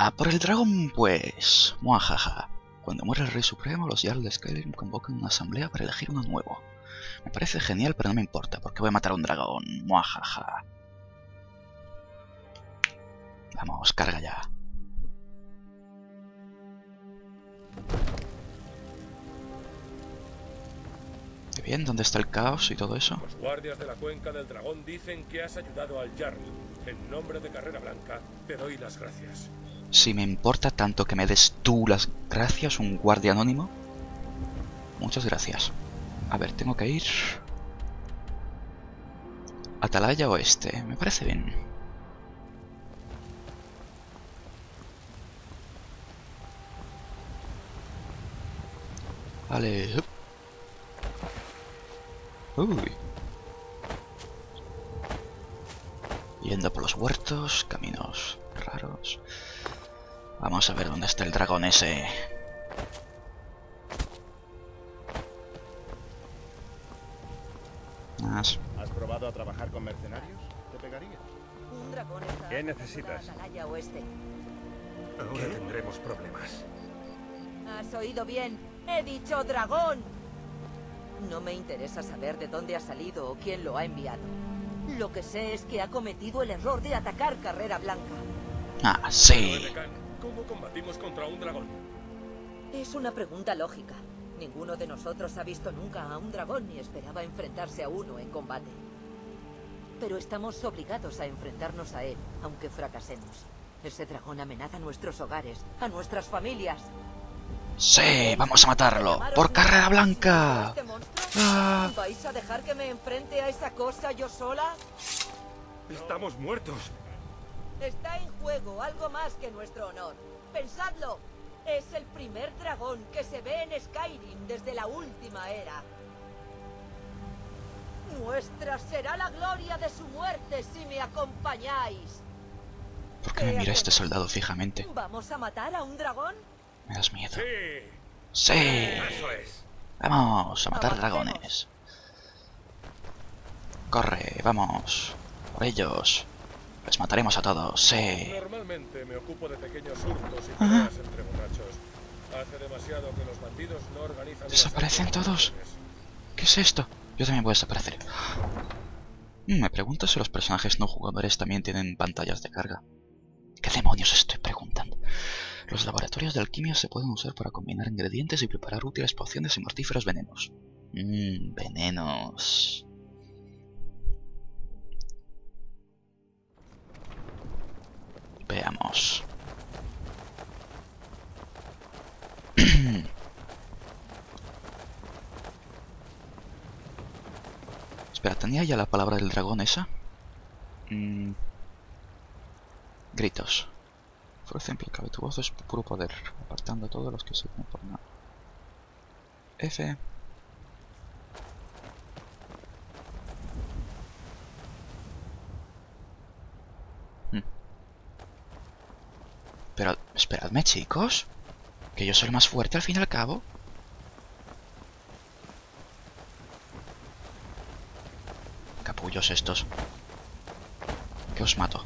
Ah, por el dragón, pues. Muajaja. Cuando muera el Rey Supremo, los Jarls de Skyrim convocan una asamblea para elegir uno nuevo. Me parece genial, pero no me importa, porque voy a matar a un dragón. Muajaja. Vamos, carga ya. Qué bien, ¿dónde está el caos y todo eso? Los guardias de la cuenca del dragón dicen que has ayudado al Jarl. En nombre de Carrera Blanca, te doy las gracias. Si me importa tanto que me des tú las gracias, un guardia anónimo. Muchas gracias. A ver, tengo que ir... Atalaya Oeste, me parece bien. Vale. Uy. Yendo por los huertos, caminos raros. Vamos a ver dónde está el dragón ese. ¿Has probado a trabajar con mercenarios? ¿Te pegaría? Un dragón está ¿Qué necesitas? Oeste. Ahora tendremos problemas. ¿Has oído bien? He dicho dragón. No me interesa saber de dónde ha salido o quién lo ha enviado. Lo que sé es que ha cometido el error de atacar Carrera Blanca. Ah, sí. ¿Cómo combatimos contra un dragón? Es una pregunta lógica. Ninguno de nosotros ha visto nunca a un dragón ni esperaba enfrentarse a uno en combate. Pero estamos obligados a enfrentarnos a él, aunque fracasemos. Ese dragón amenaza nuestros hogares, a nuestras familias. Sí, vamos a matarlo. Por carrera blanca. ¿Este? Ah. ¿Vais a dejar que me enfrente a esa cosa yo sola? Estamos muertos. Está en juego algo más que nuestro honor. Pensadlo. Es el primer dragón que se ve en Skyrim desde la última era. Nuestra será la gloria de su muerte si me acompañáis. ¿Por qué me ¿Qué mira este soldado fijamente? ¿Vamos a matar a un dragón? Me das miedo. Sí, Sí. eso es. Vamos a matar dragones. Corre, vamos. Por ellos. Les mataremos a todos. Sí. Normalmente me ocupo de pequeños hurtos y Ajá. peleas entre borrachos. Hace demasiado que los bandidos no organizan... ¿Desaparecen todos? ¿Qué es esto? Yo también voy a desaparecer. Mm, Me pregunto si los personajes no jugadores también tienen pantallas de carga. ¿Qué demonios estoy preguntando? Los laboratorios de alquimia se pueden usar para combinar ingredientes y preparar útiles pociones y mortíferos venenos. Mmm, venenos. Espera, ¿tenía ya la palabra del dragón esa? Mm. Gritos. Fuerza implacable, tu voz es puro poder, apartando a todos los que se nada. F. Pero, esperadme chicos. Que yo soy el más fuerte al fin y al cabo. Capullos estos. Que os mato.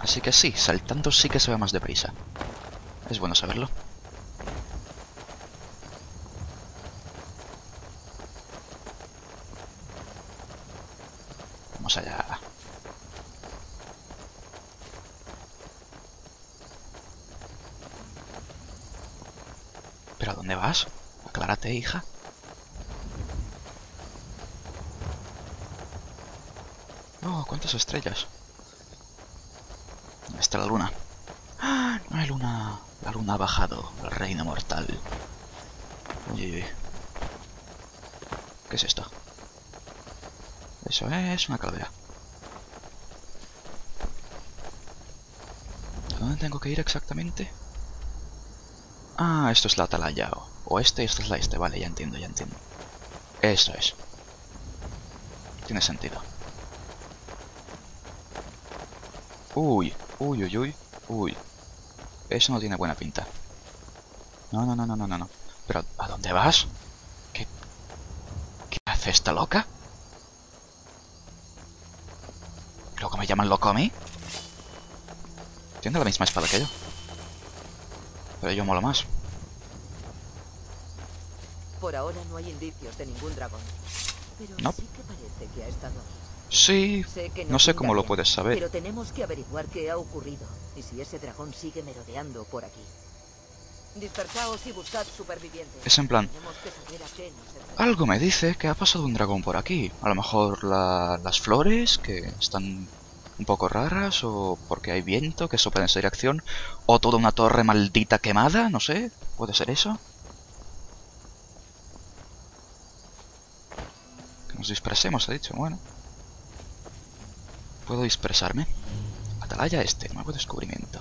Así que sí, saltando sí que se va más deprisa. Es bueno saberlo. Vamos allá. Dónde vas? Aclárate, hija. Oh, cuántas estrellas. ¿Dónde está la luna? ¡Ah! No hay luna. La luna ha bajado. El reino mortal. Uy, uy, uy. ¿Qué es esto? Eso es una calavera. ¿A dónde tengo que ir exactamente? Ah, esto es la atalaya. o- este esto es la este. Vale, ya entiendo, ya entiendo. Esto es. Tiene sentido. Uy, uy, uy, uy, uy. Eso no tiene buena pinta. No, no, no, no, no, no. Pero, ¿a dónde vas? ¿Qué, qué hace esta loca? ¿Luego me llaman loco a mí? Tiene la misma espada que yo. Pero yo molo más. Por ahora no hay indicios de ningún dragón. Pero No. sí que parece que ha estado aquí. Sí, Sé que no sé cómo lo puedes saber. Pero tenemos que averiguar qué ha ocurrido y si ese dragón sigue merodeando por aquí. Dispersaos y buscad supervivientes. Es en plan, algo me dice que ha pasado un dragón por aquí. A lo mejor la- las flores, que están un poco raras, o porque hay viento, que eso puede ser acción, o toda una torre maldita quemada, no sé, puede ser eso. Que nos dispersemos, ha dicho, bueno. Puedo dispersarme. Atalaya este, nuevo descubrimiento.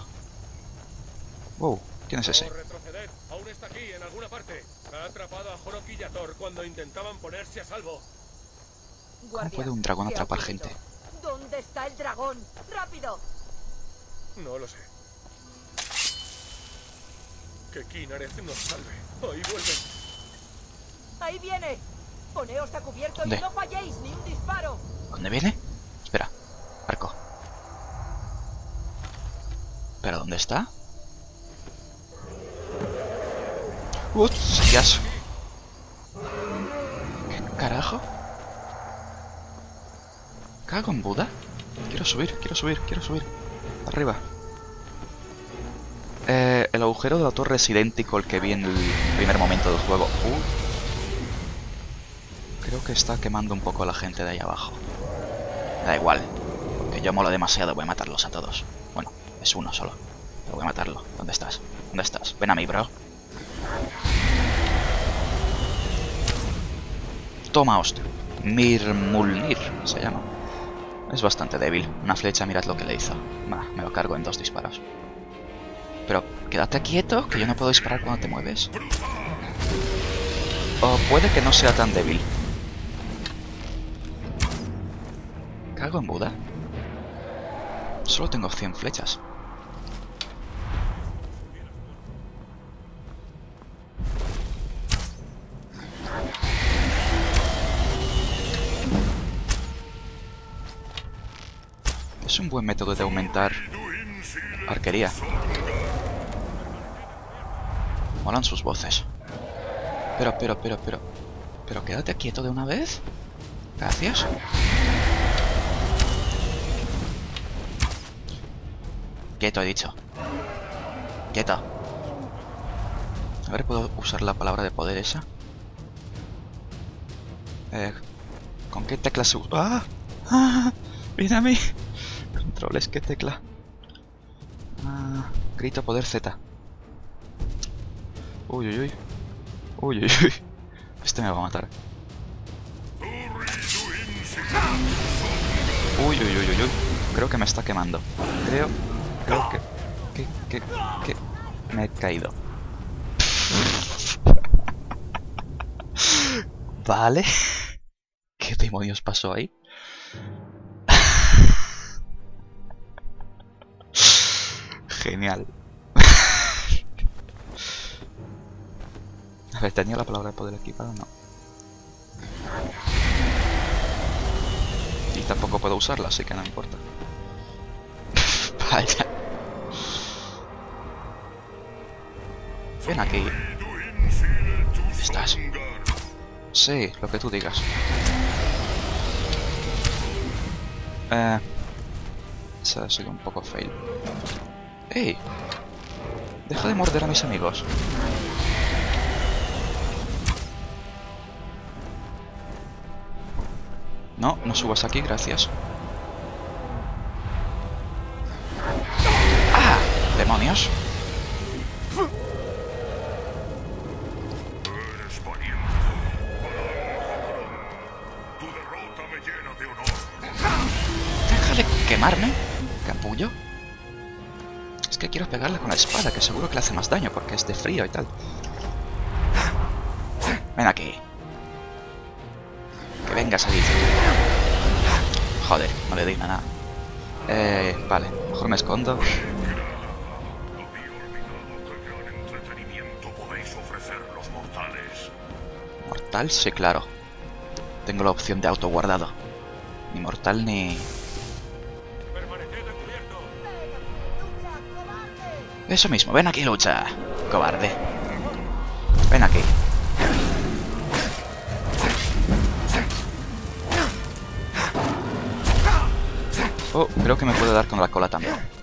Wow, ¿quién es ese? No retroceder. Aún está aquí, en alguna parte. Ha atrapado a Horoki y a Thor cuando intentaban ponerse a salvo. Guardias, puede un dragón ¿qué ha atrapar gente? ¿Dónde está el dragón? ¡Rápido! No lo sé. Que Kinareth nos salve. Ahí vuelven. ¡Ahí viene! Poneos a cubierto ¿Dónde? y no falléis ni un disparo. ¿Dónde viene? Espera, arco. ¿Pero dónde está? ¡Hostias! ¿Qué carajo? ¿Cago en Buda? Quiero subir, quiero subir, quiero subir. Arriba. Eh, el agujero de la torre es idéntico al que vi en el primer momento del juego. Uh. Creo que está quemando un poco a la gente de ahí abajo. Da igual, porque yo molo demasiado, voy a matarlos a todos. Bueno, es uno solo, pero voy a matarlo. ¿Dónde estás? ¿Dónde estás? Ven a mí, bro. Toma, hostia. Mirmulnir se llama. Es bastante débil. Una flecha, mirad lo que le hizo. Me lo cargo en dos disparos. Pero quédate quieto, que yo no puedo disparar cuando te mueves. O puede que no sea tan débil. ¿Cago en Buda? Solo tengo 100 flechas. Es un buen método de aumentar arquería. Molan sus voces. Pero, pero, pero, pero... Pero quédate quieto de una vez. Gracias. Quieto, he dicho. Quieto. A ver, ¿puedo usar la palabra de poder esa? Eh, ¿Con qué tecla se? ¡Ah! ¡Ah! ¡Mira a mí! Controles, ¿qué tecla? Ah, grito poder Z. Uy, uy, uy. Uy, uy, uy. Este me va a matar. Uy, uy, uy, uy, uy. Creo que me está quemando. Creo, creo que, que, que, que me he caído. Vale. ¿Qué demonios pasó ahí? Genial. A ver, ¿tenía la palabra de poder equipada? No. Y tampoco puedo usarla, así que no importa. Vaya. Ven aquí. ¿Estás? Sí, lo que tú digas. Eh... Esa ha sido un poco fail. Deja de morder a mis amigos. No, no subas aquí, gracias. ¡Ah! ¡Demonios! Eres valiente. Tu Es que quiero pegarle con la espada, que seguro que le hace más daño porque es de frío y tal. Ven aquí. Que vengas a Joder, no le digna nada. Eh, vale, mejor me escondo. Mortal, sí, claro. Tengo la opción de auto guardado. Ni mortal ni... Eso mismo, ven aquí, lucha. Cobarde. Ven aquí. Oh, creo que me puede dar con la cola también.